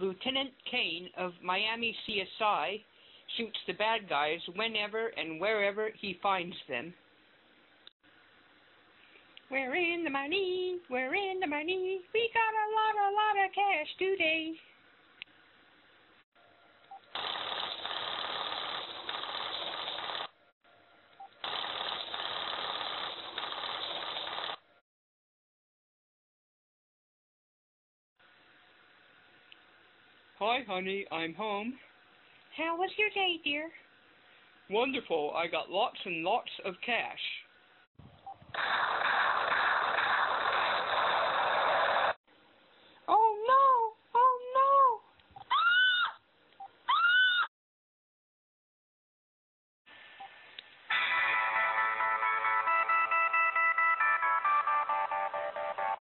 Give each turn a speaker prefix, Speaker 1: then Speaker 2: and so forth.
Speaker 1: Lieutenant Caine of Miami CSI shoots the bad guys whenever and wherever he finds them. We're in the money, we're in the money, we got a lot, a lot of cash today. Hi, honey, I'm home.
Speaker 2: How was your day, dear?
Speaker 1: Wonderful, I got lots and lots of cash.